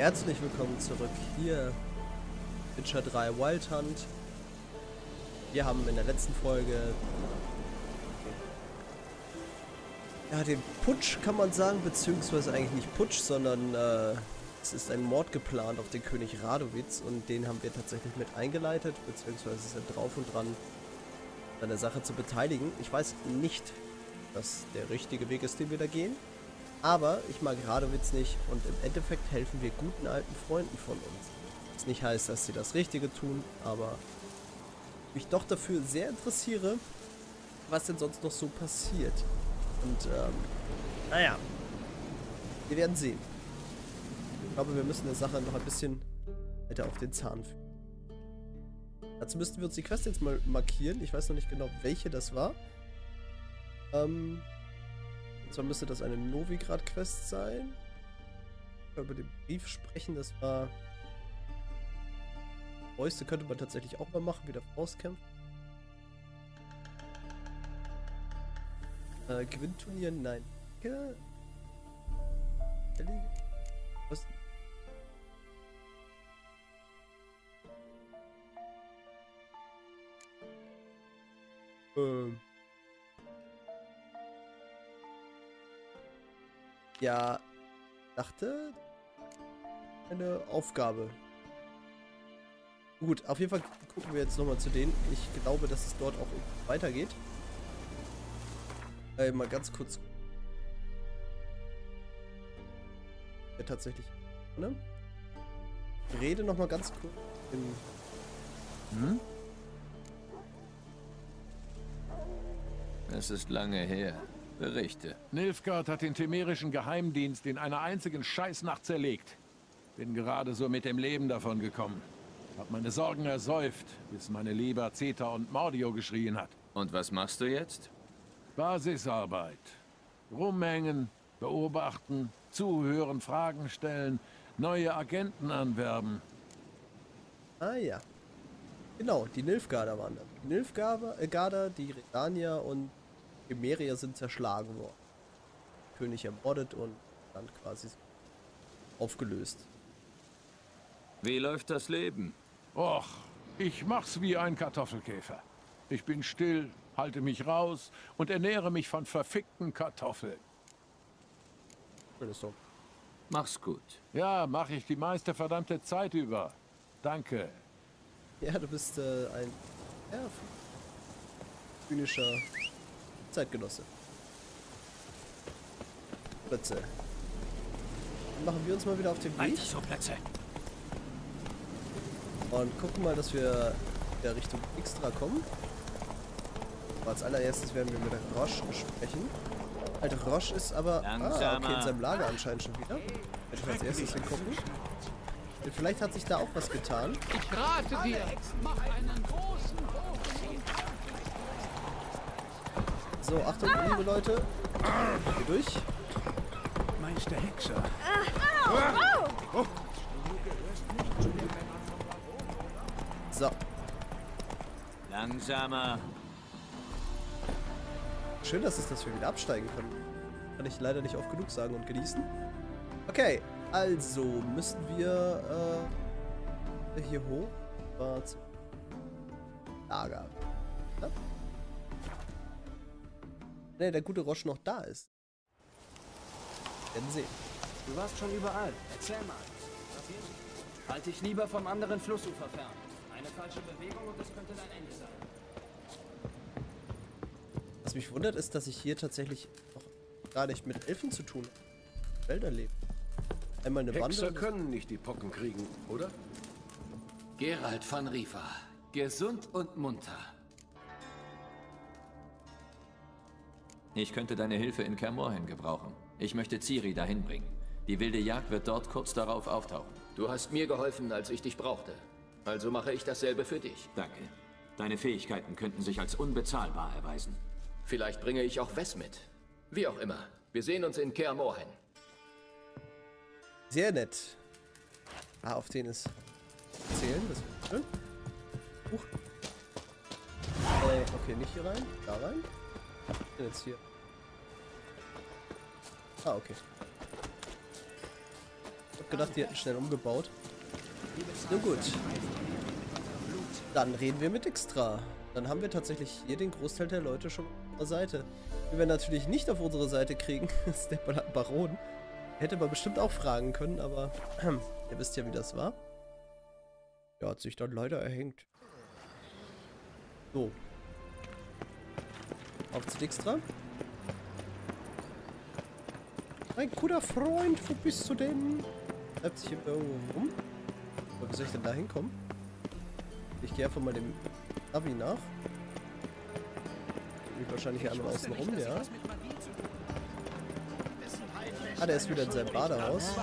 Herzlich willkommen zurück hier Witcher 3 Wild Hunt. Wir haben in der letzten Folge ja, den Putsch kann man sagen, beziehungsweise eigentlich nicht Putsch, sondern äh, es ist ein Mord geplant auf den König Radowitz und den haben wir tatsächlich mit eingeleitet, beziehungsweise sind drauf und dran, an der Sache zu beteiligen. Ich weiß nicht, dass der richtige Weg ist, den wir da gehen. Aber ich mag Radowitz nicht und im Endeffekt helfen wir guten alten Freunden von uns. Was nicht heißt, dass sie das Richtige tun, aber mich doch dafür sehr interessiere, was denn sonst noch so passiert. Und ähm, naja, wir werden sehen. Ich glaube, wir müssen der Sache noch ein bisschen weiter auf den Zahn führen. Dazu müssten wir uns die Quest jetzt mal markieren. Ich weiß noch nicht genau, welche das war. Ähm, zwar müsste das eine Novigrad-Quest sein. Über den Brief sprechen, das war... Fäuste könnte man tatsächlich auch mal machen, wieder Faustkämpfen. Äh, Gewinnturnier, nein. Was? Ähm. Ja, dachte eine Aufgabe. Gut, auf jeden Fall gucken wir jetzt nochmal zu denen. Ich glaube, dass es dort auch weitergeht. Äh, mal ganz kurz. Ja, tatsächlich. Ne? Rede nochmal ganz kurz. Hm? Es ist lange her. Berichte. Nilfgaard hat den temerischen Geheimdienst in einer einzigen Scheißnacht zerlegt. Bin gerade so mit dem Leben davon gekommen. Hab meine Sorgen ersäuft, bis meine Leber Zeta und Mordio geschrien hat. Und was machst du jetzt? Basisarbeit. Rumhängen, beobachten, zuhören, Fragen stellen, neue Agenten anwerben. Ah ja. Genau, die Nilfgaarder waren da. Die Nilfgaarder, äh, die Redania und Emeria sind zerschlagen worden. König ermordet und dann quasi aufgelöst. Wie läuft das Leben? Och, ich mach's wie ein Kartoffelkäfer. Ich bin still, halte mich raus und ernähre mich von verfickten Kartoffeln. Schönes Song. Mach's gut. Ja, mach ich die meiste verdammte Zeit über. Danke. Ja, du bist äh, ein ja, zynischer Zeitgenosse. Plätze. Dann machen wir uns mal wieder auf den Weg. so Plätze. Und gucken mal, dass wir der Richtung Extra kommen. Aber als allererstes werden wir mit Roche sprechen. Alter, Roche ist aber ah, okay, in seinem Lager anscheinend schon wieder. Hätte ich als erstes hingucken. Vielleicht hat sich da auch was getan. Ich rate dir, mach einen großen So, Achtung, liebe Leute. Hier durch. Meister Hexer. So. Langsamer. Schön, dass es, dass wir wieder absteigen können. Kann ich leider nicht oft genug sagen und genießen. Okay, also müssen wir äh, hier hoch. War zum Lager. Ne, der gute Roche noch da ist. Werden sehen. Du warst schon überall. Erzähl mal. Was hier? Halt dich lieber vom anderen Flussufer fern. Eine falsche Bewegung und es könnte dein Ende sein. Was mich wundert, ist, dass ich hier tatsächlich noch gar nicht mit Elfen zu tun habe. Wälder leben. Einmal eine Hexer Bande. können nicht die Pocken kriegen, oder? Gerald von Riva. Gesund und munter. Ich könnte deine Hilfe in Kermorhen gebrauchen. Ich möchte Ciri dahin bringen. Die wilde Jagd wird dort kurz darauf auftauchen. Du hast mir geholfen, als ich dich brauchte. Also mache ich dasselbe für dich. Danke. Deine Fähigkeiten könnten sich als unbezahlbar erweisen. Vielleicht bringe ich auch Wes mit. Wie auch immer. Wir sehen uns in Kaer Morhen. Sehr nett. Ah, auf den ist zählen, das ist schön. Huch. Äh, okay, nicht hier rein, da rein. Jetzt hier. Ah, okay. hab gedacht, die hätten schnell umgebaut. Nun gut. Dann reden wir mit Extra. Dann haben wir tatsächlich hier den Großteil der Leute schon auf unserer Seite. Die wir natürlich nicht auf unsere Seite kriegen, ist der Bar- Baron. Hätte man bestimmt auch fragen können, aber ihr wisst ja, wie das war. Ja, hat sich dann leider erhängt. So. Auf zu Dijkstra. Mein guter Freund, wo bist du denn? Bleibt sich hier irgendwo rum? Aber wie soll ich denn da hinkommen? Ich gehe einfach mal dem Navi nach. Bin ich wahrscheinlich hier einmal außen rum, ja. Ah, der ist wieder in seinem Badehaus.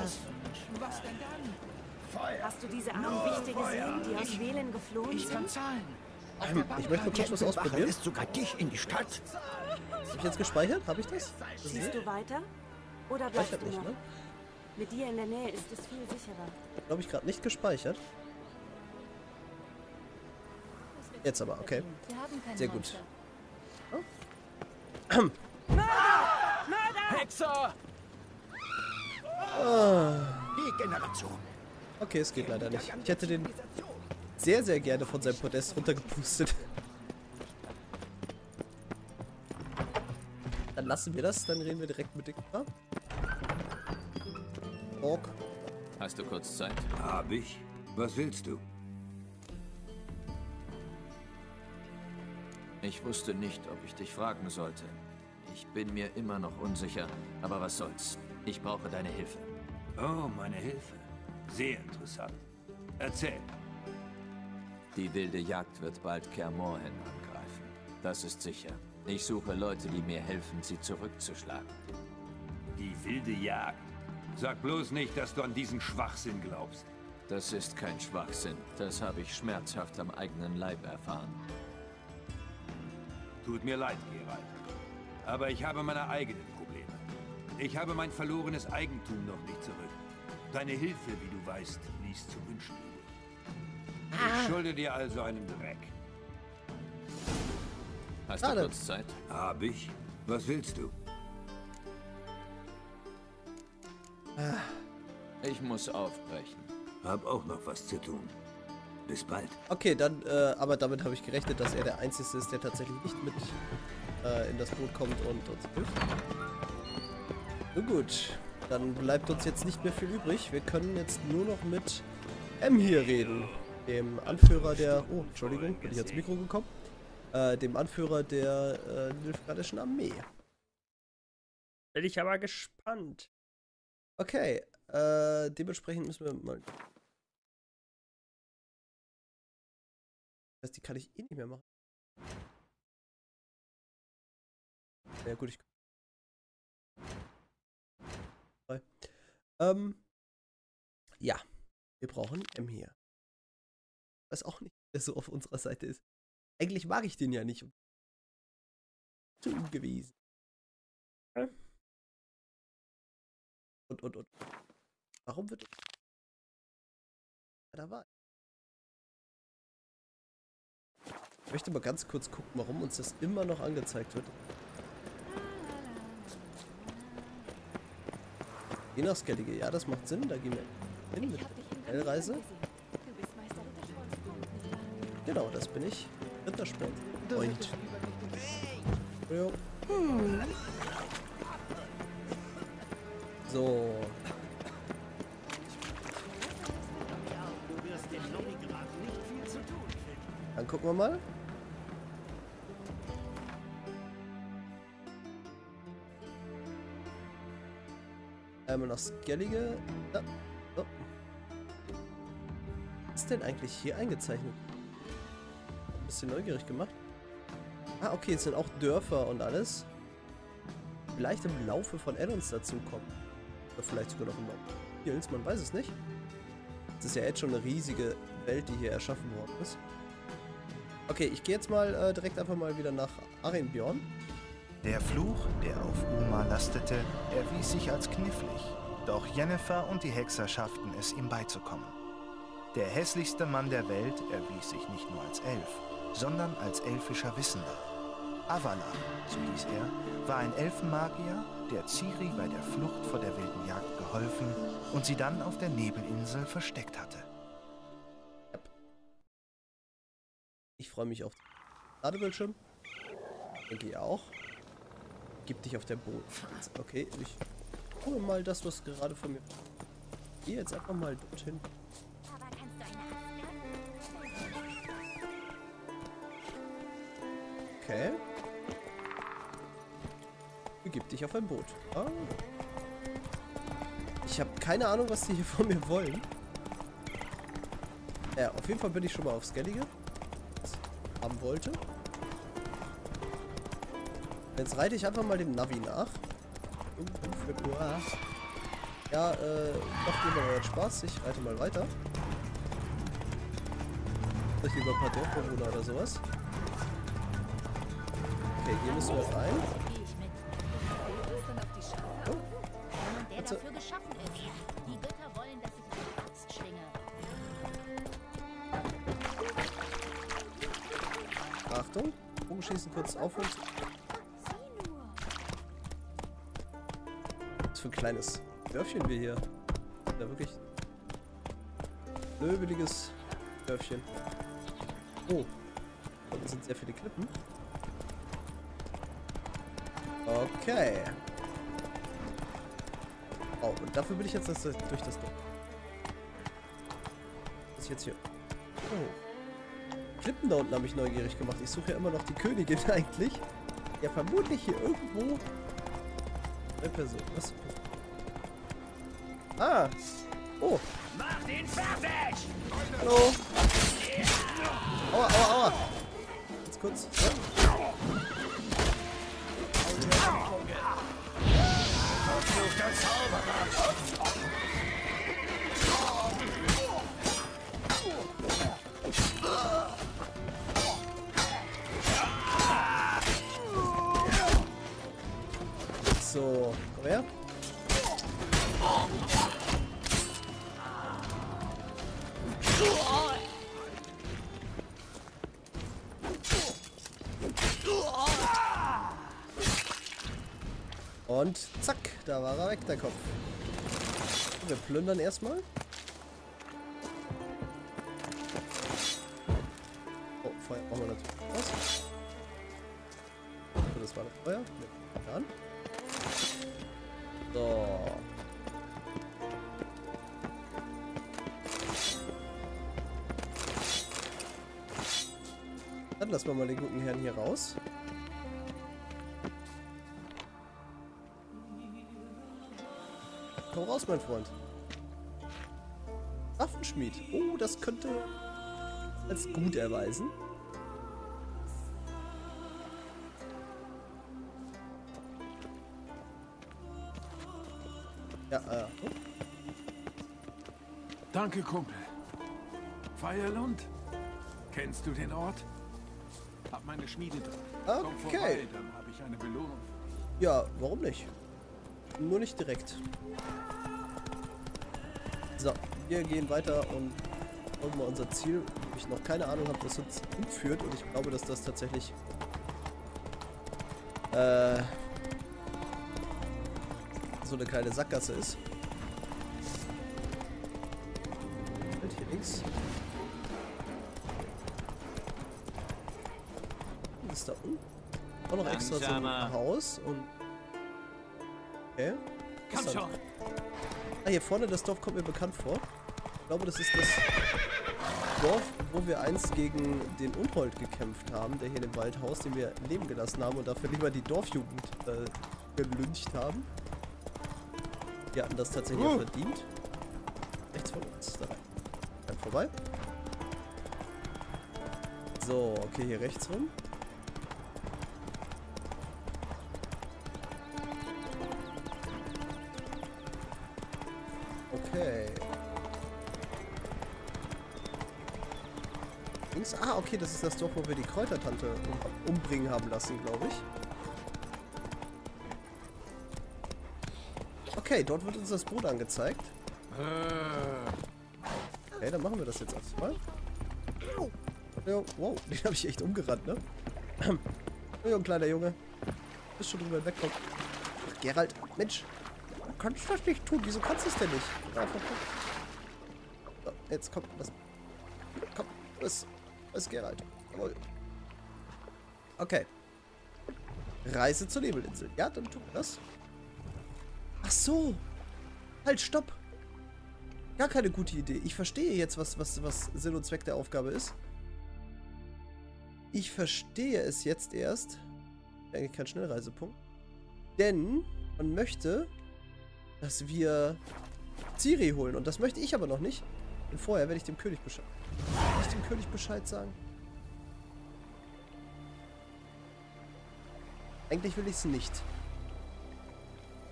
Hast du diese armen Wichte gesehen, die aus Wählen geflohen Ich kann sind? zahlen. Ähm, ich möchte mal kurz was ausprobieren. ist sogar dich in die Stadt. Habe ich jetzt gespeichert? Habe ich das? Siehst du weiter? Oder bleibst Speichert du nicht, noch? ne? Mit dir in der Nähe ist es viel sicherer. Glaube ich gerade nicht gespeichert. Jetzt aber, okay. Sehr gut. Monster. Hexer! Die Generation. Okay, es geht leider nicht. Ich hätte den sehr, sehr gerne von seinem Podest runtergepustet. Dann lassen wir das, dann reden wir direkt mit Dickma. Ork. Hast du kurz Zeit? Hab ich? Was willst du? Ich wusste nicht, ob ich dich fragen sollte. Ich bin mir immer noch unsicher, aber was soll's. Ich brauche deine Hilfe. Oh, meine Hilfe. Sehr interessant. Erzähl. Die wilde Jagd wird bald Kermorhen angreifen. Das ist sicher. Ich suche Leute, die mir helfen, sie zurückzuschlagen. Die wilde Jagd. Sag bloß nicht, dass du an diesen Schwachsinn glaubst. Das ist kein Schwachsinn. Das habe ich schmerzhaft am eigenen Leib erfahren. Tut mir leid, Geralt. Aber ich habe meine eigenen Probleme. Ich habe mein verlorenes Eigentum noch nicht zurück. Deine Hilfe, wie du weißt, ließ zu wünschen. Ich schulde dir also einen Dreck. Hast Ah, du kurz Zeit? Hab ich? Was willst du? Ich muss aufbrechen. Hab auch noch was zu tun. Bis bald. Okay, dann, äh, aber damit habe ich gerechnet, dass er der Einzige ist, der tatsächlich nicht mit äh, in das Boot kommt und uns hilft. Nun gut, dann bleibt uns jetzt nicht mehr viel übrig. Wir können jetzt nur noch mit M hier reden. Dem Anführer der... Oh, Entschuldigung, bin ich ans Mikro gekommen. Äh, dem Anführer der äh, Nilfgaardischen Armee. Bin ich aber gespannt. Okay, äh, dementsprechend müssen wir mal... Das heißt, die kann ich eh nicht mehr machen. Ja gut, ich... Drei. Ähm, ja, wir brauchen M hier. Weiß auch nicht, wer so auf unserer Seite ist. Eigentlich mag ich den ja nicht. Zu ihm gewesen. Und, und, und. Warum wird... Ja, da war Ich möchte mal ganz kurz gucken, warum uns das immer noch angezeigt wird. Je nach Skellige, ja, das macht Sinn. Da gehen wir hin mit Ich L-Reise. Genau, das bin ich. Rittersport. Ja. So. Dann gucken wir mal. Einmal nach Skellige. Ja. So. Was ist denn eigentlich hier eingezeichnet? Bisschen neugierig gemacht. Ah, okay, es sind auch Dörfer und alles. Vielleicht im Laufe von Addons dazukommen. Oder vielleicht sogar noch im Laufe Spiels, man weiß es nicht. Es ist ja jetzt schon eine riesige Welt, die hier erschaffen worden ist. Okay, ich gehe jetzt mal äh, direkt einfach mal wieder nach Arinbjorn. Der Fluch, der auf Uma lastete, erwies sich als knifflig. Doch Jennifer und die Hexer schafften es, ihm beizukommen. Der hässlichste Mann der Welt erwies sich nicht nur als Elf, sondern als elfischer Wissender. Avala, so hieß er, war ein Elfenmagier der Ciri bei der Flucht vor der wilden Jagd geholfen und sie dann auf der Nebelinsel versteckt hatte. Ich freue mich auf den Ladebildschirm. Denke ihr auch. Gib dich auf der Boot. Okay, ich hole mal das, was gerade von mir... Geh jetzt einfach mal dorthin. Okay. Begib dich auf ein Boot. Ah. Ich habe keine Ahnung, was die hier von mir wollen. Ja, auf jeden Fall bin ich schon mal auf Skellige. Haben wollte. Jetzt reite ich einfach mal dem Navi nach. Ja, äh, macht mal euren Spaß. Ich reite mal weiter. Vielleicht lieber ein paar Dorfbewohner oder sowas. Okay, hier müssen wir rein. auf. Jemand, der dafür geschaffen ist. Die Götter wollen, dass ich die Axt schwinge. Achtung. Bogenschießen kurz. Sieh nur. Was für ein kleines Dörfchen wir hier. Ja, wirklich. Löbeliges Dörfchen. Oh. Da sind sehr viele Klippen. Okay. Oh, und dafür bin ich jetzt das, durch das Dorf. Was ist jetzt hier? Oh. Klippen da unten habe ich neugierig gemacht. Ich suche ja immer noch die Königin eigentlich. Ja, vermutlich hier irgendwo eine Person. Was? Ah. Oh. Mach den fertig! Hallo. Aua, aua, aua. Jetzt kurz. Ja. Verfluchter Zauberer! So, weg, der Kopf. Wir plündern erstmal. Oh, Feuer brauchen wir natürlich was. Das war das Feuer. Mit an. So. Dann lassen wir mal den guten Herrn hier raus. Komm mein Freund. Waffenschmied. Oh, das könnte als gut erweisen. Ja, äh. Oh. Danke, Kumpel. Feierlund? Kennst du den Ort? Hab meine Schmiede drin. Komm Okay. vorbei, dann habe ich eine Belohnung. Ja, warum nicht? Nur nicht direkt. So, wir gehen weiter und folgen mal unser Ziel. Ich noch keine Ahnung habe, was uns hinführt und ich glaube, dass das tatsächlich äh, so eine kleine Sackgasse ist. Halt hier links. Was ist da unten? Auch noch extra so ein. Haus und. Okay. Komm schon. Ah, hier vorne, das Dorf kommt mir bekannt vor. Ich glaube, das ist das Dorf, wo wir einst gegen den Unhold gekämpft haben, der hier in dem Wald haust, den wir leben gelassen haben und dafür lieber die Dorfjugend äh, gelüncht haben. Die hatten das tatsächlich auch verdient. Rechts von uns, da rein. Dann vorbei. So, okay, hier rechts rum. Okay, das ist das Dorf, wo wir die Kräutertante um, umbringen haben lassen, glaube ich. Okay, dort wird uns das Boot angezeigt. Okay, dann machen wir das jetzt erstmal. Jo, wow, den habe ich echt umgerannt, ne? Jo, kleiner Junge. Bist schon drüber wegkommen. Gerald, Mensch, du kannst das nicht tun. Wieso kannst du es denn nicht? Einfach so, jetzt kommt was. Komm, was? Was Gerald? Jawohl. Okay. Reise zur Nebelinsel. Ja, dann tun wir das. Ach so. Halt, stopp. Gar keine gute Idee. Ich verstehe jetzt, was, was, was Sinn und Zweck der Aufgabe ist. Ich verstehe es jetzt erst. Eigentlich kein Schnellreisepunkt. Denn man möchte, dass wir Ciri holen. Und das möchte ich aber noch nicht. Denn vorher werde ich dem König Bescheid. Ich dem König Bescheid sagen? Eigentlich will ich es nicht.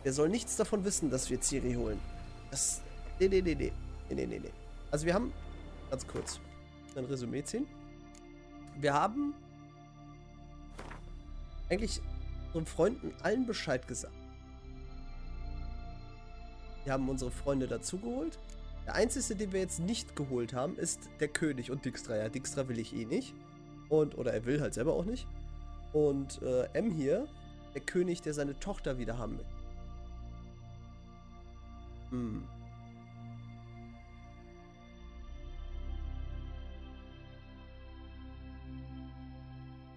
Er soll nichts davon wissen, dass wir Ciri holen. Das. Nee, nee, nee, nee. Nee, nee, nee, Also wir haben. Ganz kurz. Ein Resümee ziehen. Wir haben. Eigentlich unseren Freunden allen Bescheid gesagt. Wir haben unsere Freunde dazugeholt. Der einzige, den wir jetzt nicht geholt haben, ist der König und Dijkstra. Ja, Dijkstra will ich eh nicht. Und, oder er will halt selber auch nicht. Und äh, M hier, der König, der seine Tochter wieder haben will. Hm.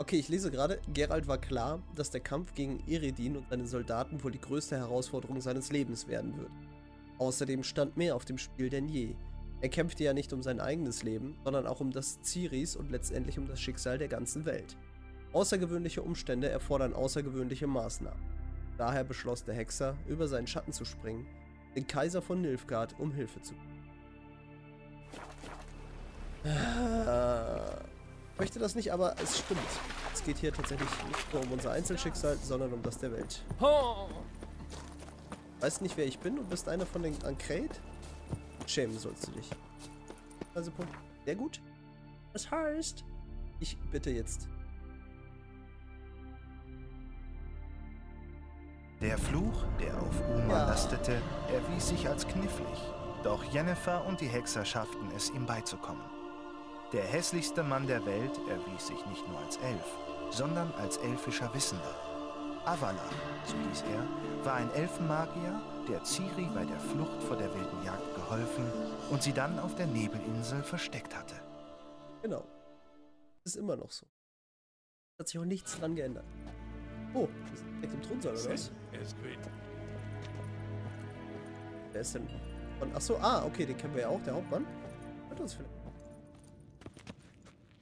Okay, ich lese gerade, Gerald war klar, dass der Kampf gegen Iridin und seine Soldaten wohl die größte Herausforderung seines Lebens werden wird. Außerdem stand mehr auf dem Spiel denn je. Er kämpfte ja nicht um sein eigenes Leben, sondern auch um das Ciris und letztendlich um das Schicksal der ganzen Welt. Außergewöhnliche Umstände erfordern außergewöhnliche Maßnahmen. Daher beschloss der Hexer, über seinen Schatten zu springen, den Kaiser von Nilfgaard um Hilfe zu bitten. Ich möchte das nicht, aber es stimmt. Es geht hier tatsächlich nicht nur um unser Einzelschicksal, sondern um das der Welt. Weißt nicht, wer ich bin und bist einer von den Ankret? Schämen sollst du dich. Also Punkt. Sehr gut. Das heißt, ich bitte jetzt. Der Fluch, der auf Uma ja. lastete, erwies sich als knifflig. Doch Jennifer und die Hexer schafften es, ihm beizukommen. Der hässlichste Mann der Welt erwies sich nicht nur als Elf, sondern als elfischer Wissender. Avala, so hieß er, war ein Elfenmagier, der Ciri bei der Flucht vor der wilden Jagd geholfen und sie dann auf der Nebelinsel versteckt hatte. Genau. Ist immer noch so. Hat sich auch nichts dran geändert. Oh, sind direkt im Thronsaal, oder was? Wer ist denn? Und, ach so, ah, okay, den kennen wir ja auch, der Hauptmann. Hat uns vielleicht.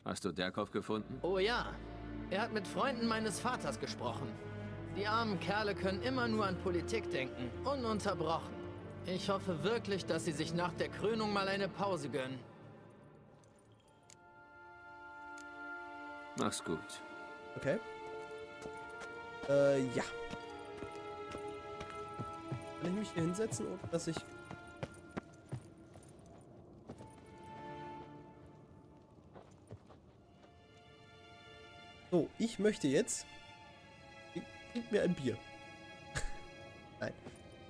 Hast du Derkov gefunden? Oh ja. Er hat mit Freunden meines Vaters gesprochen. Die armen Kerle können immer nur an Politik denken. Ununterbrochen. Ich hoffe wirklich, dass sie sich nach der Krönung mal eine Pause gönnen. Mach's gut. Okay. Äh, ja. Kann ich mich hier hinsetzen, oder dass ich So, ich möchte jetzt. Gib mir ein Bier. Nein.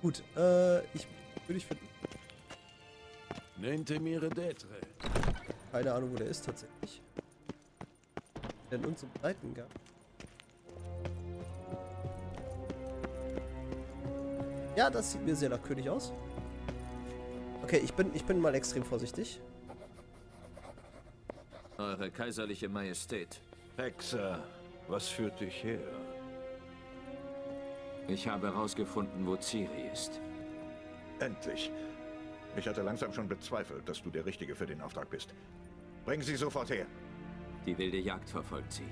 Gut, äh, ich würde ich finden. Nente mire d'etre. Keine Ahnung, wo der ist tatsächlich. Der in unserem Seitengang. Ja, das sieht mir sehr nach König aus. Okay, ich bin, ich bin mal extrem vorsichtig. Eure kaiserliche Majestät. Hexer, was führt dich her? Ich habe herausgefunden, wo Ciri ist. Endlich. Ich hatte langsam schon bezweifelt, dass du der Richtige für den Auftrag bist. Bring sie sofort her. Die wilde Jagd verfolgt sie.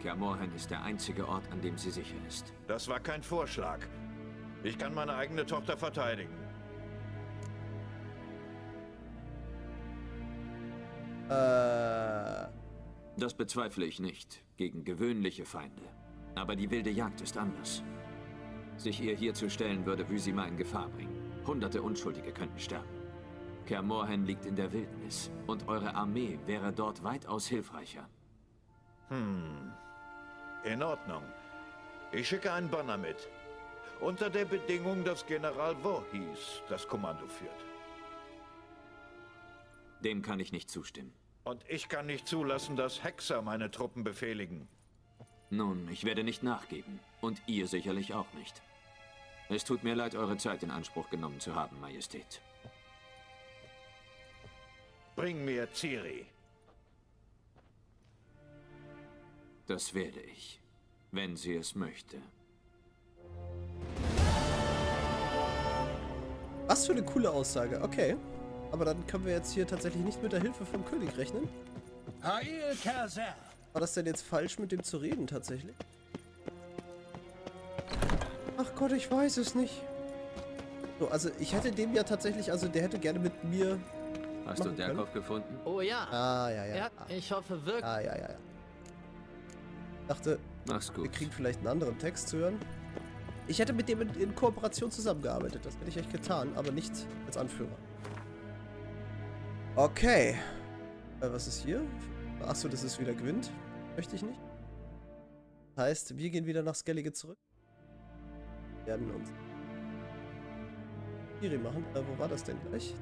Kermorhen ist der einzige Ort, an dem sie sicher ist. Das war kein Vorschlag. Ich kann meine eigene Tochter verteidigen. Äh... Das bezweifle ich nicht, gegen gewöhnliche Feinde. Aber die wilde Jagd ist anders. Sich ihr hier zu stellen, würde Wysima in Gefahr bringen. Hunderte Unschuldige könnten sterben. Kermorhen liegt in der Wildnis und eure Armee wäre dort weitaus hilfreicher. Hm. In Ordnung. Ich schicke einen Banner mit. Unter der Bedingung, dass General Voorhees das Kommando führt. Dem kann ich nicht zustimmen. Und ich kann nicht zulassen, dass Hexer meine Truppen befehligen. Nun, ich werde nicht nachgeben. Und ihr sicherlich auch nicht. Es tut mir leid, eure Zeit in Anspruch genommen zu haben, Majestät. Bring mir Ciri. Das werde ich, wenn sie es möchte. Was für eine coole Aussage. Okay. Aber dann können wir jetzt hier tatsächlich nicht mit der Hilfe vom König rechnen. Hail Kerser. War das denn jetzt falsch, mit dem zu reden tatsächlich? Ach Gott, ich weiß es nicht. So, also ich hätte dem ja tatsächlich, also der hätte gerne mit mir... Hast du. Derkov gefunden? Oh ja. Ah, ja, ja. Er, ich hoffe wirklich. Ah, ja, ja, ja. Dachte, Mach's wir gut. kriegen vielleicht einen anderen Text zu hören. Ich hätte mit dem in, in Kooperation zusammengearbeitet. Das hätte ich echt getan, aber nicht als Anführer. Okay. Äh, was ist hier? Achso, das ist wieder Gwent. Möchte ich nicht. Heißt, wir gehen wieder nach Skellige zurück. Werden uns Kiri machen. Äh, wo war das denn gleich?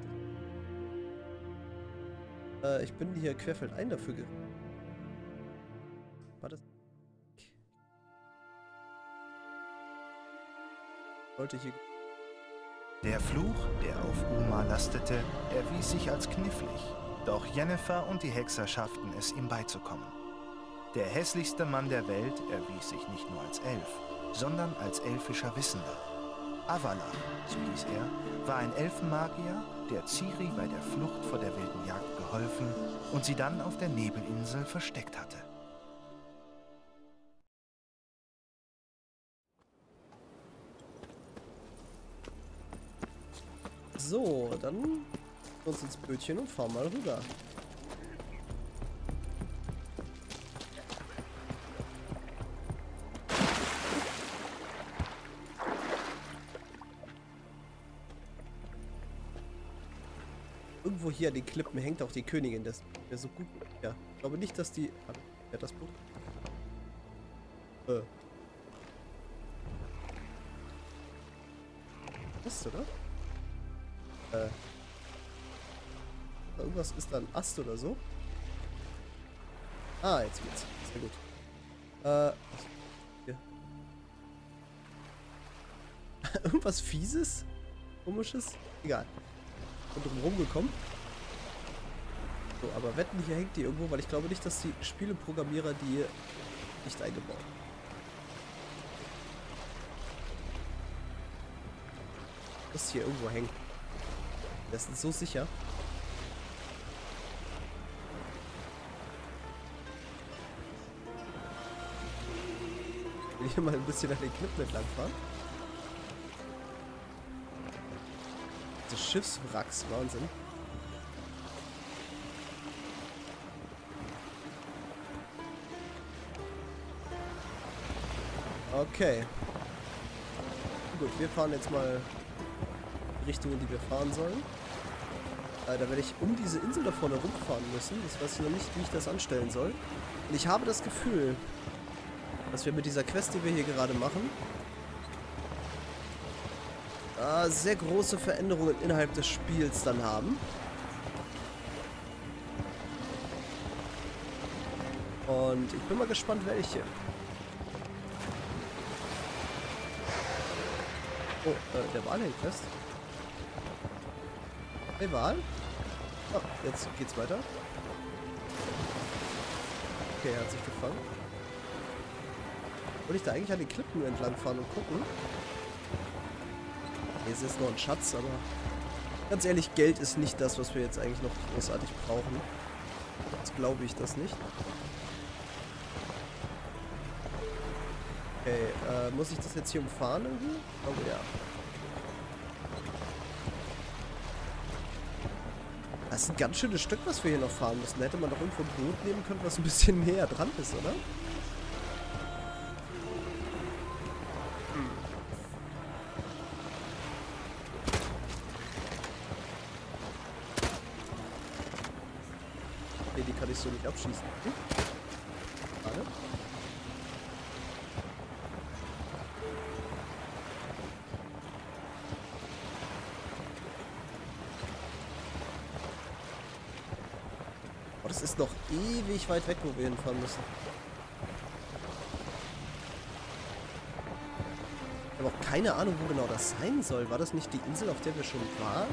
Äh, ich bin hier querfeldein dafür ge... War das... Wollte hier... Der Fluch, der auf Uma lastete, erwies sich als knifflig. Doch Jennifer und die Hexer schafften es, ihm beizukommen. Der hässlichste Mann der Welt erwies sich nicht nur als Elf, sondern als elfischer Wissender. Avala, so hieß er, war ein Elfenmagier, der Ciri bei der Flucht vor der wilden Jagd geholfen und sie dann auf der Nebelinsel versteckt hatte. So, dann uns ins Bötchen und fahren mal rüber. Irgendwo hier an den Klippen hängt auch die Königin. Das wäre so gut. Ja, ich glaube nicht, dass die... Ah, Ja, das Boot. Äh. Ist, oder? Äh. Irgendwas ist da ein Ast oder so. Ah, jetzt geht's. Sehr gut. Äh. Hier. Irgendwas Fieses? Komisches? Egal. Und drum gekommen. So, aber wetten, hier hängt die irgendwo, weil ich glaube nicht, dass die Spieleprogrammierer die nicht eingebaut haben. Hier irgendwo hängen. Das ist so sicher. Ich will hier mal ein bisschen an den Klippen entlang fahren. Das Schiffswracks, Wahnsinn. Okay. Gut, wir fahren jetzt mal Richtung, in die wir fahren sollen. Äh, da werde ich um diese Insel da vorne rumfahren müssen. Das weiß ich noch nicht, wie ich das anstellen soll. Und ich habe das Gefühl, dass wir mit dieser Quest, die wir hier gerade machen, äh, sehr große Veränderungen innerhalb des Spiels dann haben. Und ich bin mal gespannt, welche. Oh, äh, der Wal hängt fest. Hey, Wal? Oh, jetzt geht's weiter. Okay, er hat sich gefangen. Wollte ich da eigentlich an den Klippen entlang fahren und gucken? Hier ist noch ein Schatz, aber ganz ehrlich, Geld ist nicht das, was wir jetzt eigentlich noch großartig brauchen. Jetzt glaube ich das nicht. Okay, äh, muss ich das jetzt hier umfahren irgendwie? Glaube ja. Das ist ein ganz schönes Stück, was wir hier noch fahren müssen. Da hätte man doch irgendwo ein Boot nehmen können, was ein bisschen näher dran ist, oder? Ich abschießen. Hm? Warte. Oh, das ist noch ewig weit weg, wo wir hinfahren müssen. habe auch keine Ahnung, wo genau das sein soll. War das nicht die Insel, auf der wir schon waren?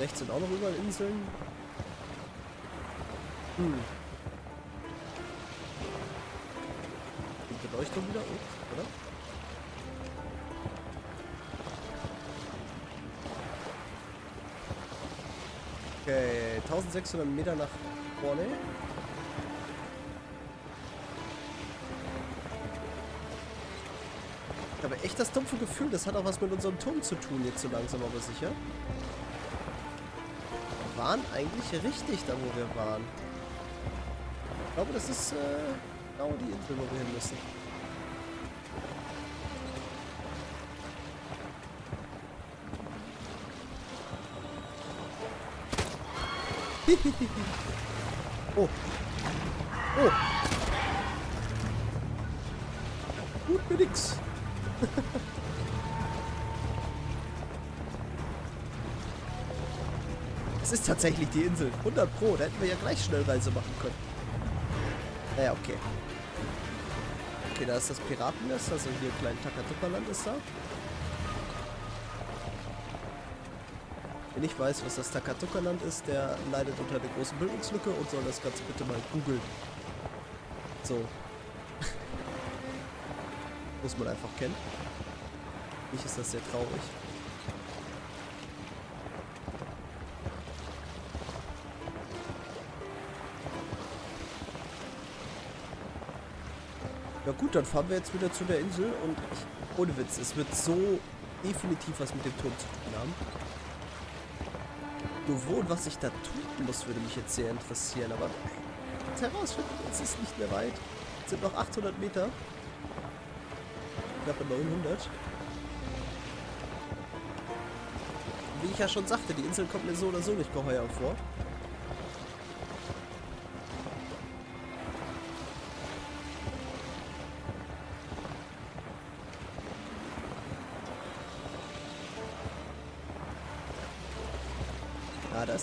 Rechts sind auch noch überall Inseln. Hm. Die Beleuchtung wieder, oh, oder? Okay, 1600 Meter nach vorne. Ich habe echt das dumpfe Gefühl, das hat auch was mit unserem Turm zu tun, jetzt so langsam aber sicher. Waren eigentlich richtig da, wo wir waren. Ich glaube, das ist äh, genau die Insel, wo wir hin müssen. oh. Oh. Gut mir nix. Tatsächlich die Insel. 100 Pro. Da hätten wir ja gleich Schnellreise machen können. Naja, okay. Okay, da ist das Piratennest. Also hier klein Takatuka-Land ist da. Wer nicht weiß, was das Takatuka-Land ist, der leidet unter der großen Bildungslücke und soll das Ganze bitte mal googeln. So. Muss man einfach kennen. Mich ist das sehr traurig. Ja gut, dann fahren wir jetzt wieder zu der Insel und ich, ohne Witz, es wird so definitiv was mit dem Turm zu tun haben. Nur wo und was ich da tun muss, würde mich jetzt sehr interessieren, aber herausfinden, es ist nicht mehr weit. Es sind noch 800 Meter. Knappe 900. Wie ich ja schon sagte, die Insel kommt mir so oder so nicht geheuer vor.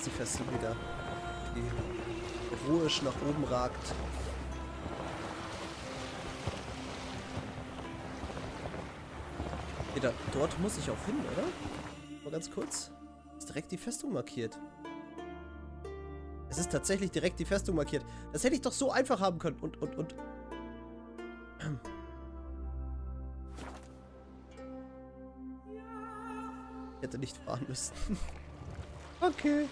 Die Festung wieder. Die ruhisch nach oben ragt. Okay, da, dort muss ich auch hin, oder? Mal ganz kurz. Ist direkt die Festung markiert. Es ist tatsächlich direkt die Festung markiert. Das hätte ich doch so einfach haben können. Und, und, und. Ich hätte nicht fahren müssen. okay.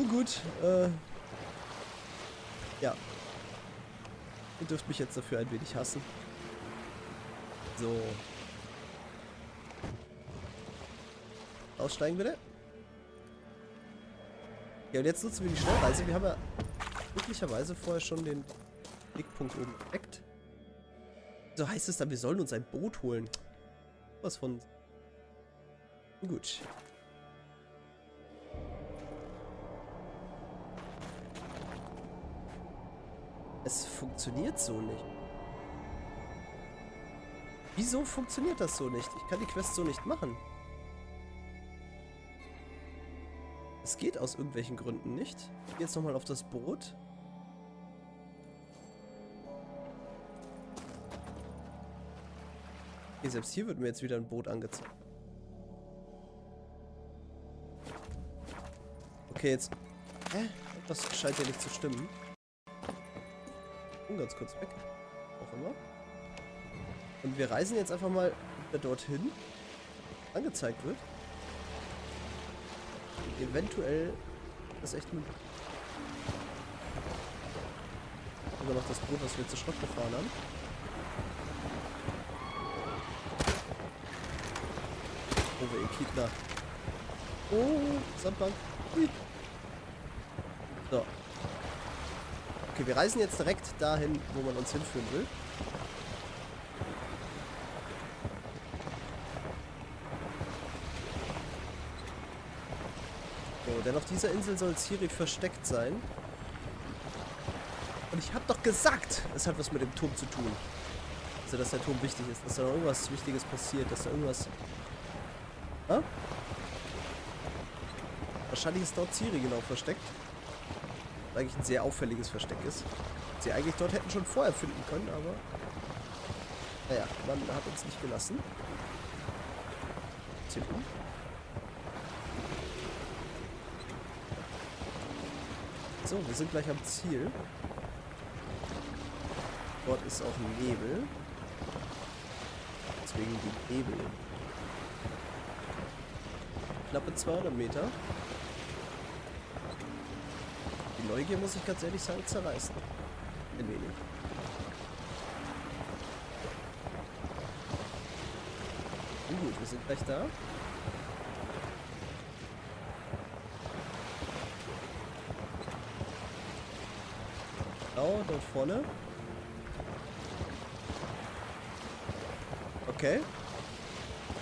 Nun gut. Äh, ja. Ihr dürft mich jetzt dafür ein wenig hassen. So. Aussteigen bitte. Ja, und jetzt nutzen wir die Schnellreise. Wir haben ja glücklicherweise vorher schon den Wegpunkt oben entdeckt. So heißt es dann, wir sollen uns ein Boot holen. Was von... Gut. Es funktioniert so nicht. Wieso funktioniert das so nicht? Ich kann die Quest so nicht machen. Es geht aus irgendwelchen Gründen nicht. Ich gehe jetzt nochmal auf das Boot. Okay, selbst hier wird mir jetzt wieder ein Boot angezeigt. Okay, jetzt... Hä? Das scheint ja nicht zu stimmen. Und ganz kurz weg. Auch immer. Und wir reisen jetzt einfach mal dorthin. Angezeigt wird. Eventuell das echt möglich. Sogar noch das Boot, was wir zu Schrott gefahren haben. Oh, wir Ekidna. Oh, Sandbank. Hui. Okay, wir reisen jetzt direkt dahin, wo man uns hinführen will. So, denn auf dieser Insel soll Ciri versteckt sein. Und ich habe doch gesagt, es hat was mit dem Turm zu tun. Also, dass der Turm wichtig ist, dass da noch irgendwas Wichtiges passiert, dass da irgendwas... Ha? Wahrscheinlich ist dort Ciri genau versteckt. Eigentlich ein sehr auffälliges Versteck ist. Sie eigentlich dort hätten schon vorher finden können, aber... Naja, man hat uns nicht gelassen. Hinten. So, wir sind gleich am Ziel. Dort ist auch Nebel. Deswegen die Nebel. Knappe 200 Meter. Neugier, muss ich ganz ehrlich sagen, zerreißen. Ein wenig. Gut, wir sind gleich da. Genau, dort vorne. Okay.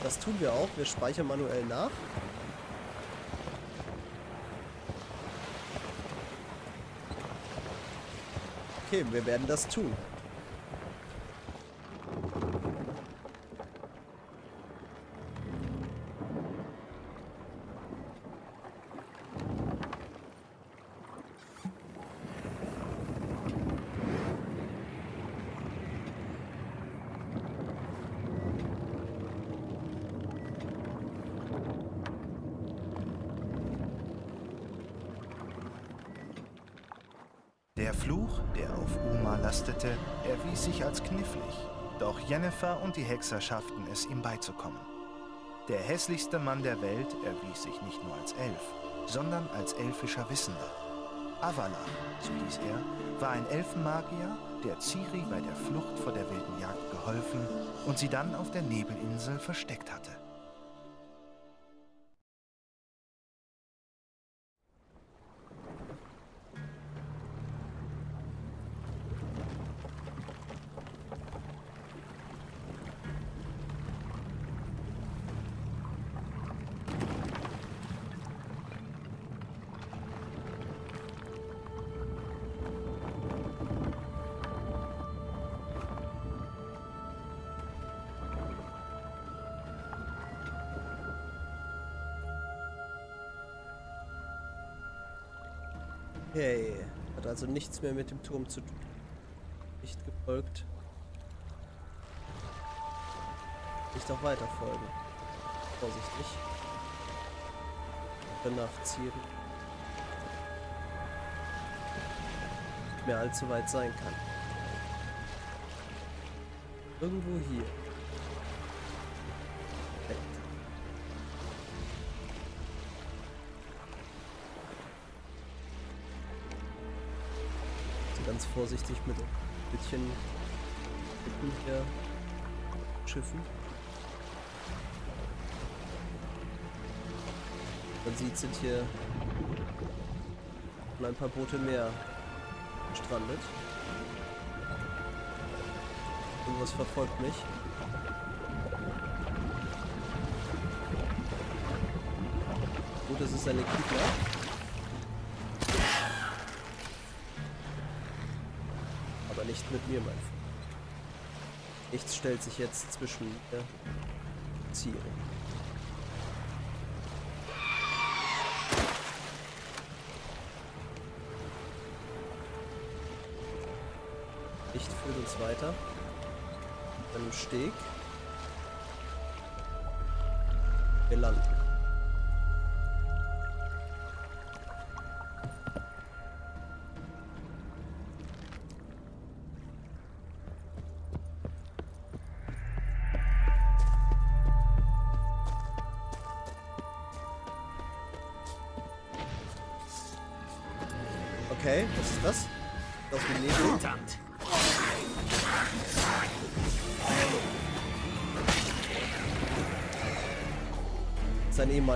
Das tun wir auch. Wir speichern manuell nach. Okay, wir werden das tun. Der Fluch, der auf Uma lastete, erwies sich als knifflig. Doch Jennifer und die Hexer schafften es, ihm beizukommen. Der hässlichste Mann der Welt erwies sich nicht nur als Elf, sondern als elfischer Wissender. Avala, so hieß er, war ein Elfenmagier, der Ciri bei der Flucht vor der wilden Jagd geholfen und sie dann auf der Nebelinsel versteckt hatte. Also nichts mehr mit dem Turm zu tun. Nicht gefolgt. Nicht auch weiter folgen. Vorsichtig. Danach ziehen. Mehr allzu weit sein kann. Irgendwo hier. Vorsichtig mit ein bisschen Rücken hier schiffen. Man sieht, sind hier ein paar Boote mehr gestrandet. Irgendwas verfolgt mich. Gut, das ist eine Kugler. Mit mir, mein Freund. Nichts stellt sich jetzt zwischen mir und Ciri. Licht führt uns weiter. An einem Steg. Wir landen.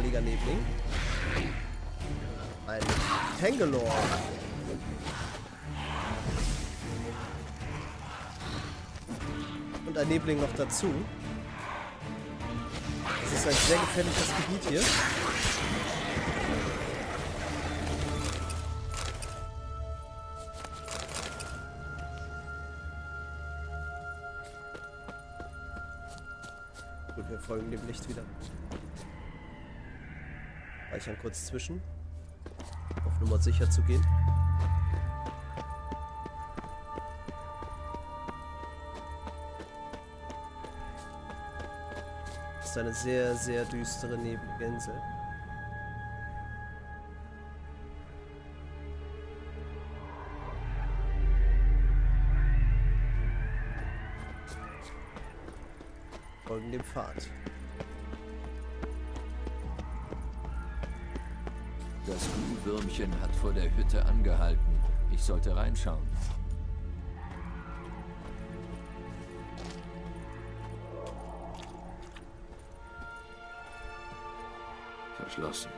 Ehemaliger Nebling. Ein Tangalore. Und ein Nebling noch dazu. Das ist ein sehr gefährliches Gebiet hier. Folgen dem Licht wieder. Reichern kurz zwischen. Nummer sicher zu gehen. Das ist eine sehr, sehr düstere nebelige Insel. Folgen dem Pfad. Das Glühwürmchen hat vor der Hütte angehalten. Ich sollte reinschauen. Verschlossen.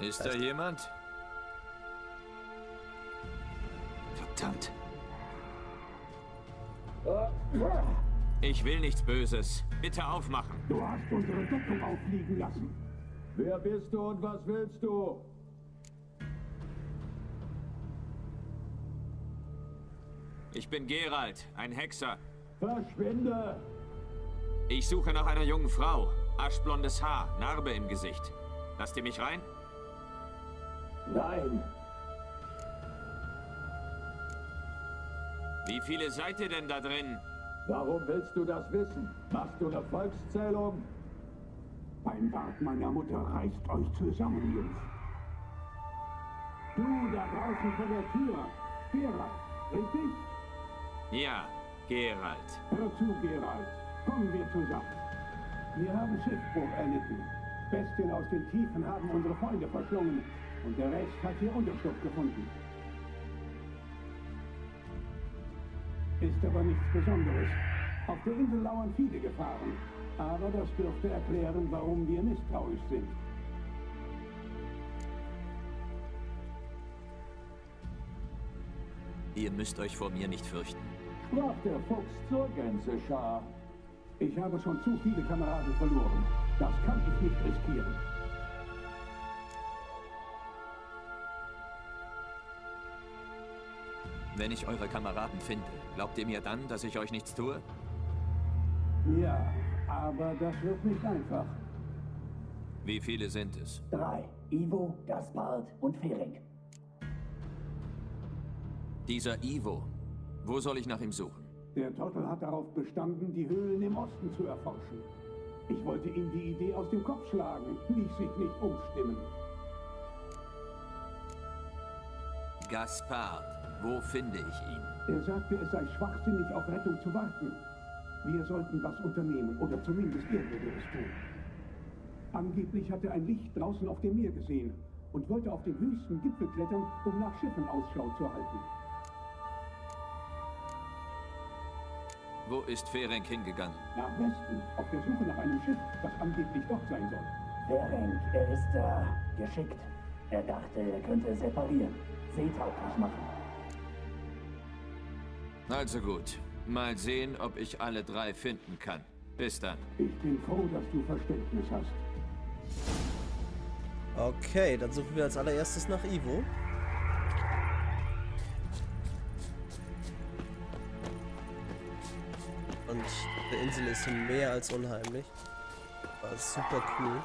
Ist da jemand? Verdammt. Ich will nichts Böses. Bitte aufmachen. Du hast unsere Deckung auffliegen lassen. Wer bist du und was willst du? Ich bin Gerald, ein Hexer. Verschwinde! Ich suche nach einer jungen Frau. Aschblondes Haar, Narbe im Gesicht. Lasst ihr mich rein? Nein! Wie viele seid ihr denn da drin? Warum willst du das wissen? Machst du eine Volkszählung? Ein Bart meiner Mutter reißt euch zusammen, Jungs. Du da draußen vor der Tür. Gerald, richtig? Ja, Gerald. Hör zu, Gerald. Kommen wir zusammen. Wir haben Schiffbruch erlitten. Bestien aus den Tiefen haben unsere Freunde verschlungen. Und der Rest hat hier Unterschlupf gefunden. Ist aber nichts Besonderes. Auf der Insel lauern viele Gefahren. Aber das dürfte erklären, warum wir misstrauisch sind. Ihr müsst euch vor mir nicht fürchten. Sprach der Fuchs zur Gänseschar. Ich habe schon zu viele Kameraden verloren. Das kann ich nicht riskieren. Wenn ich eure Kameraden finde, glaubt ihr mir dann, dass ich euch nichts tue? Ja, aber das wird nicht einfach. Wie viele sind es? Drei. Ivo, Gaspard und Ferenc. Dieser Ivo. Wo soll ich nach ihm suchen? Der Trottel hat darauf bestanden, die Höhlen im Osten zu erforschen. Ich wollte ihm die Idee aus dem Kopf schlagen, ließ sich nicht umstimmen. Gaspard. Wo finde ich ihn? Er sagte, es sei schwachsinnig, auf Rettung zu warten. Wir sollten was unternehmen, oder zumindest er würde es tun. Angeblich hat er ein Licht draußen auf dem Meer gesehen und wollte auf den höchsten Gipfel klettern, um nach Schiffen Ausschau zu halten. Wo ist Ferenc hingegangen? Nach Westen, auf der Suche nach einem Schiff, das angeblich dort sein soll. Ferenc, er ist äh, geschickt. Er dachte, er könnte separieren, seetauglich machen. Also gut. Mal sehen, ob ich alle drei finden kann. Bis dann. Ich bin froh, dass du Verständnis hast. Okay, dann suchen wir als allererstes nach Ivo. Und die Insel ist mehr als unheimlich. War super cool.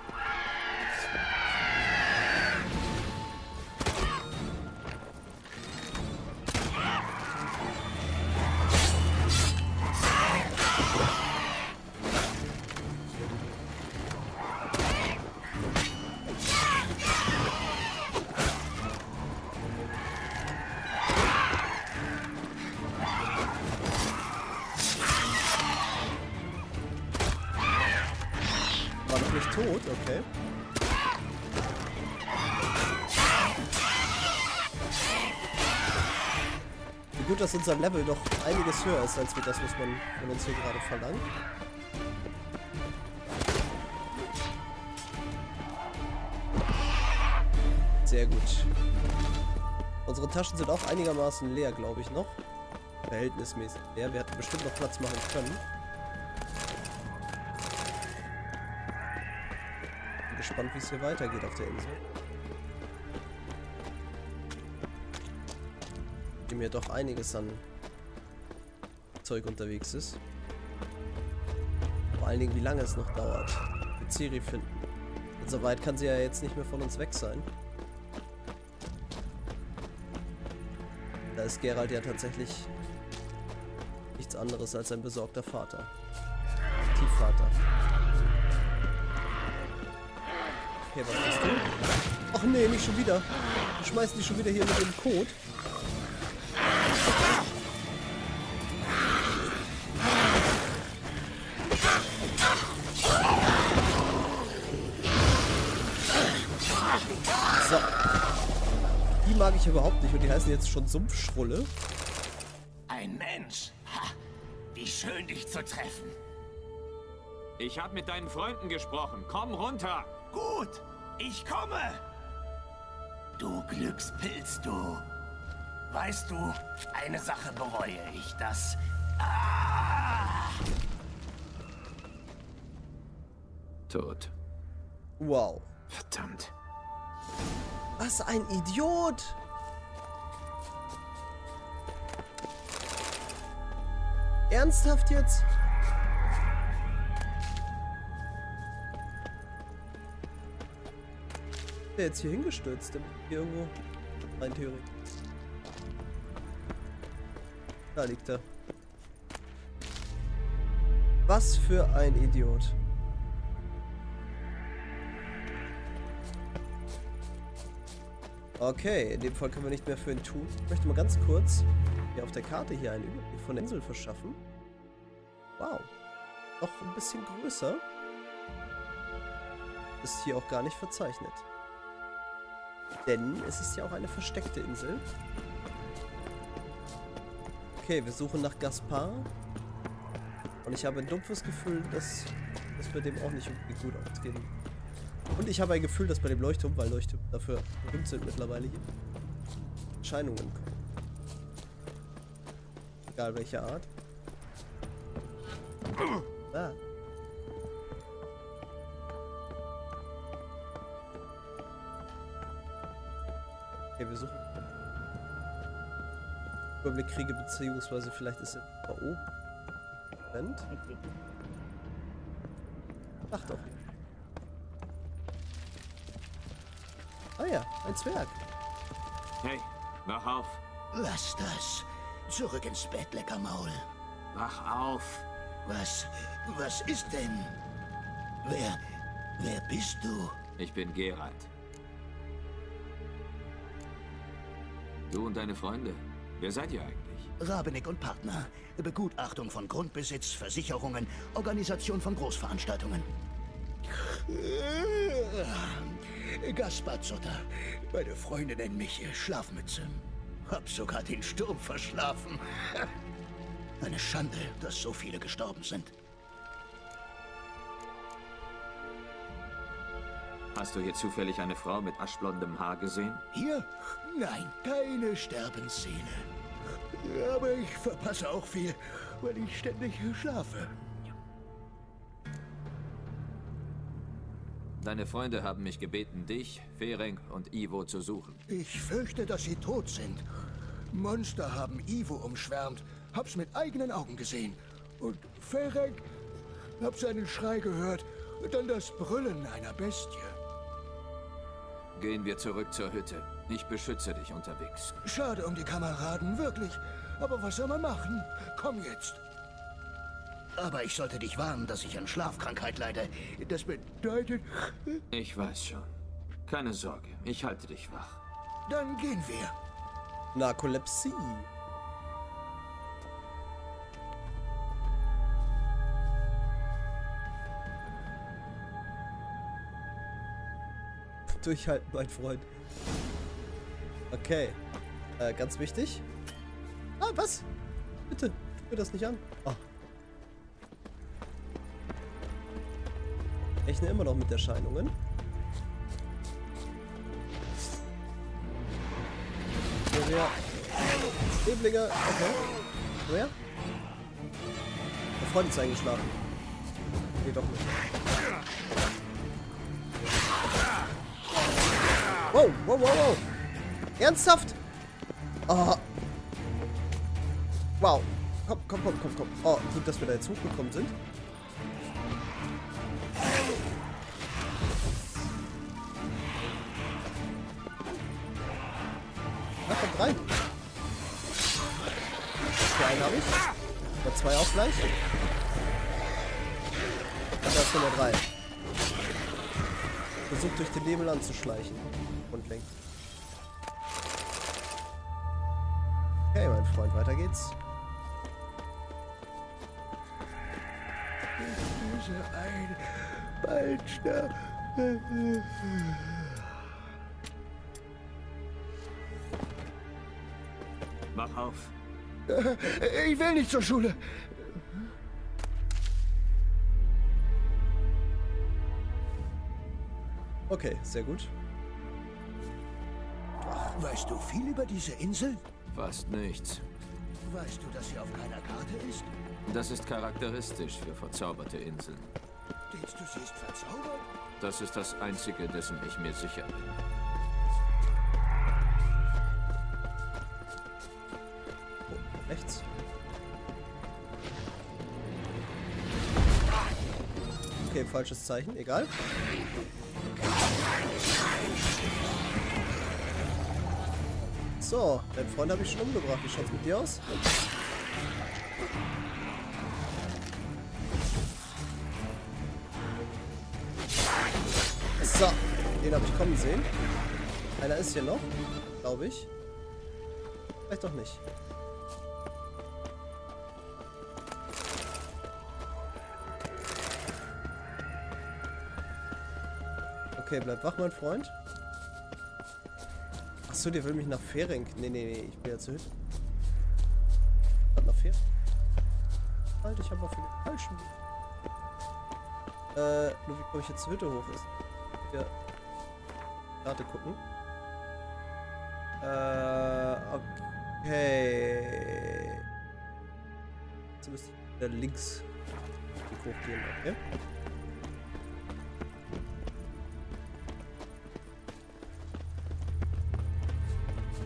Gut, dass unser Level doch einiges höher ist, als wie das, was man von uns hier gerade verlangt. Sehr gut. Unsere Taschen sind auch einigermaßen leer, glaube ich, noch. Verhältnismäßig leer. Wir hätten bestimmt noch Platz machen können. Bin gespannt, wie es hier weitergeht auf der Insel. Dem hier doch einiges an Zeug unterwegs ist. Vor allen Dingen, wie lange es noch dauert. Wir Ciri finden. So weit kann sie ja jetzt nicht mehr von uns weg sein. Da ist Gerald ja tatsächlich nichts anderes als ein besorgter Vater. Tiefvater. Okay, was bist du? Ach nee, nicht schon wieder. Wir schmeißen die schon wieder hier mit dem Code. Heißen jetzt schon Sumpfschrulle. Ein Mensch. Ha, wie schön, dich zu treffen. Ich habe mit deinen Freunden gesprochen. Komm runter. Gut, ich komme. Du Glückspilz, du. Weißt du, eine Sache bereue ich, das... Ah! Tot. Wow. Verdammt. Was ein Idiot! Ernsthaft jetzt? Der jetzt hier hingestürzt, hier irgendwo rein theoretisch. Da liegt er. Was für ein Idiot. Okay, in dem Fall können wir nicht mehr für ihn tun. Ich möchte mal ganz kurz hier auf der Karte hier einen Überblick von der Insel verschaffen. Wow. Noch ein bisschen größer. Ist hier auch gar nicht verzeichnet. Denn es ist ja auch eine versteckte Insel. Okay, wir suchen nach Gaspar. Und ich habe ein dumpfes Gefühl, dass, dass wir dem auch nicht irgendwie gut ausgehen. Und ich habe ein Gefühl, dass bei dem Leuchtturm, weil Leuchttürme dafür berühmt sind mittlerweile hier, Erscheinungen kommen. Egal welcher Art. Ah. Okay, wir suchen. Überblick kriege, beziehungsweise vielleicht ist er da oben. Moment. Ach doch. Ah ja, ein Zwerg. Hey, wach auf. Lass das. Zurück ins Bett, Leckermaul. Wach auf. Was, was ist denn? Wer, wer bist du? Ich bin Gerald. Du und deine Freunde. Wer seid ihr eigentlich? Rabenik und Partner. Begutachtung von Grundbesitz, Versicherungen, Organisation von Großveranstaltungen. Gaspar Zotter. Meine Freunde nennen mich Schlafmütze. Hab sogar den Sturm verschlafen. Eine Schande, dass so viele gestorben sind. Hast du hier zufällig eine Frau mit aschblondem Haar gesehen? Hier? Nein, keine Sterbensszene. Aber ich verpasse auch viel, weil ich ständig schlafe. Deine Freunde haben mich gebeten, dich, Ferenc und Ivo zu suchen. Ich fürchte, dass sie tot sind. Monster haben Ivo umschwärmt. Hab's mit eigenen Augen gesehen. Und Ferenc, hab seinen Schrei gehört. Dann das Brüllen einer Bestie. Gehen wir zurück zur Hütte. Ich beschütze dich unterwegs. Schade um die Kameraden, wirklich. Aber was soll man machen? Komm jetzt. Aber ich sollte dich warnen, dass ich an Schlafkrankheit leide. Das bedeutet... Ich weiß schon. Keine Sorge, ich halte dich wach. Dann gehen wir. Narkolepsie. Durchhalten, mein Freund. Okay. Äh, ganz wichtig. Ah, was? Bitte, tu mir das nicht an. Oh. Rechne immer noch mit Erscheinungen. Wer? Neblinge. Okay. Wer? Der Freund ist eingeschlafen. Nee, doch nicht. Wow, wow, wow, wow. Ernsthaft? Oh. Wow. Komm, komm, komm, komm, komm. Oh, gut, dass wir da jetzt hochgekommen sind. Ist Nummer drei. Versucht durch den Nebel anzuschleichen. Und lenkt. Okay, mein Freund, weiter geht's. Diese ein bald sterben. Wach auf. Ich will nicht zur Schule. Okay, sehr gut. Weißt du viel über diese Insel? Fast nichts. Weißt du, dass sie auf keiner Karte ist? Das ist charakteristisch für verzauberte Inseln. Denkst du, sie ist verzaubert? Das ist das Einzige, dessen ich mir sicher bin. Oh, rechts. Okay, falsches Zeichen, egal. So, deinen Freund habe ich schon umgebracht. Wie schaut's mit dir aus? So, den habe ich kommen sehen. Einer ist hier noch, glaube ich. Vielleicht doch nicht. Okay, bleib wach, mein Freund. Achso, der will mich nach Fering. Nee, nee, nee, ich bin ja zur Hütte. Was, nach Fering? Alter, ich habe auf den falschen Weg. Äh, nur wie komme ich jetzt zur Hütte hoch? Ist ja. Karte gucken. Äh, okay. Jetzt müsste ich wieder links hochgehen, okay?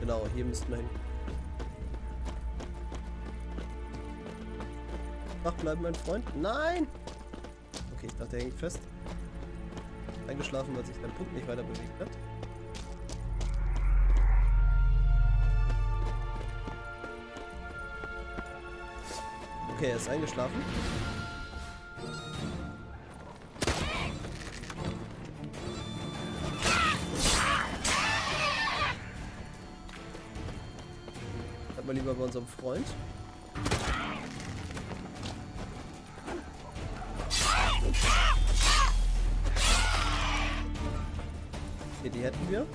Genau, hier müssten wir hin. Wach bleiben, mein Freund. Nein! Okay, ich dachte, er hängt fest. Eingeschlafen, weil sich dein Punkt nicht weiter bewegt hat. Okay, er ist eingeschlafen. Unserem Freund. Okay, die hätten wir.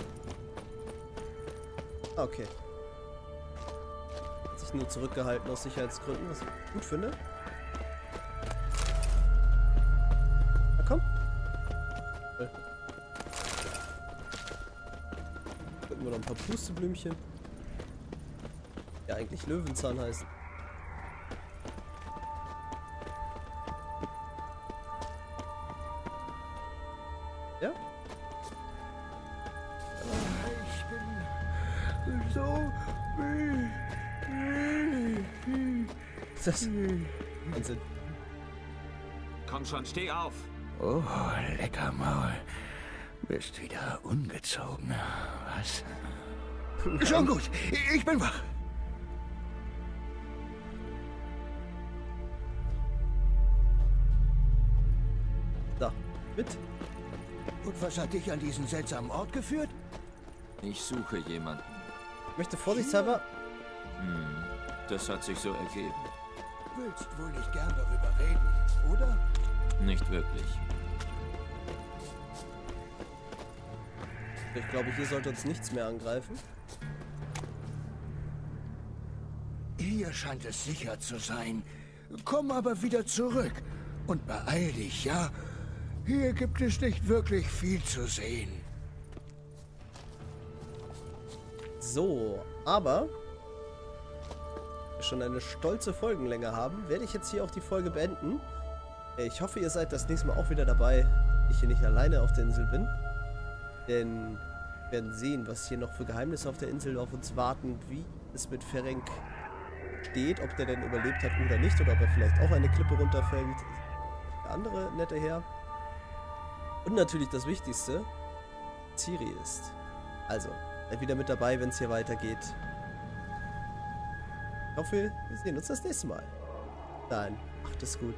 Okay. Hat sich nur zurückgehalten aus Sicherheitsgründen, was ich gut finde. Na komm. Gucken wir noch ein paar Pusteblümchen. Ja, eigentlich Löwenzahn heißen. Ja? Ich bin so. Das Wahnsinn. Komm schon, steh auf. Oh, lecker Maul. Bist wieder ungezogen, was? Schon gut, ich bin wach. Mit. Und was hat dich an diesen seltsamen Ort geführt? Ich suche jemanden. Ich möchte vorsichtshalber. Hm, das hat sich so ergeben. Willst wohl nicht gern darüber reden, oder? Nicht wirklich. Ich glaube, hier sollte uns nichts mehr angreifen. Hier scheint es sicher zu sein. Komm aber wieder zurück. Und beeil dich, ja? Hier gibt es nicht wirklich viel zu sehen. So, aber schon eine stolze Folgenlänge haben, werde ich jetzt hier auch die Folge beenden. Ich hoffe, ihr seid das nächste Mal auch wieder dabei, ich hier nicht alleine auf der Insel bin. Denn wir werden sehen, was hier noch für Geheimnisse auf der Insel auf uns warten, wie es mit Ferenc steht, ob der denn überlebt hat oder nicht, oder ob er vielleicht auch eine Klippe runterfällt. Der andere nette Herr. Und natürlich das Wichtigste, Ciri ist. Also, seid wieder mit dabei, wenn es hier weitergeht. Ich hoffe, wir sehen uns das nächste Mal. Dann macht es gut.